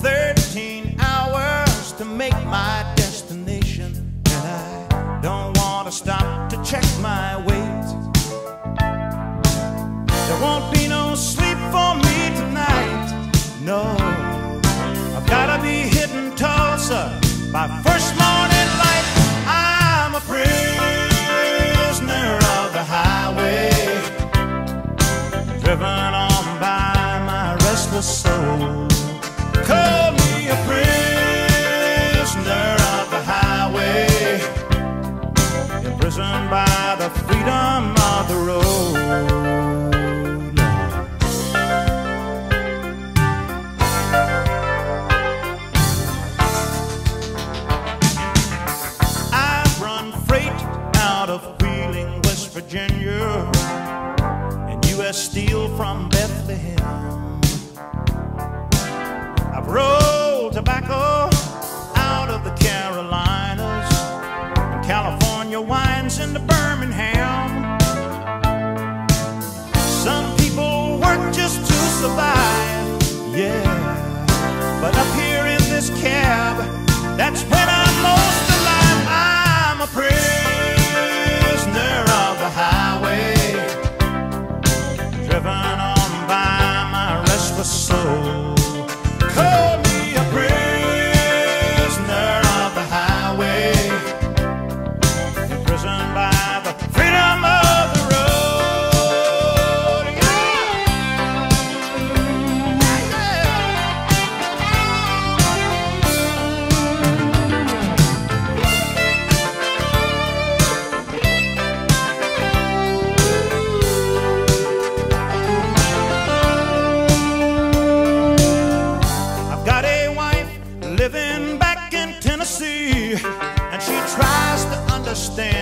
16 hours to make my destination, and I don't want to stop to check my weight. There won't be no sleep for me tonight. No, I've gotta be hitting Tulsa uh, by first light. Steel from Bethlehem. I've rolled tobacco out of the Carolinas, California wines into Birmingham. Some people work just to survive, yeah. But up here in this cab, that's when I So. soul.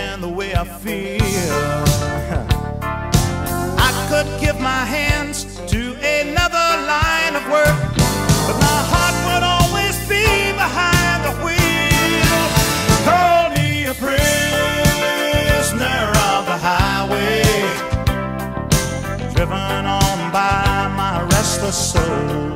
understand the way I feel. I could give my hands to another line of work, but my heart would always be behind the wheel. Call me a prisoner of the highway, driven on by my restless soul.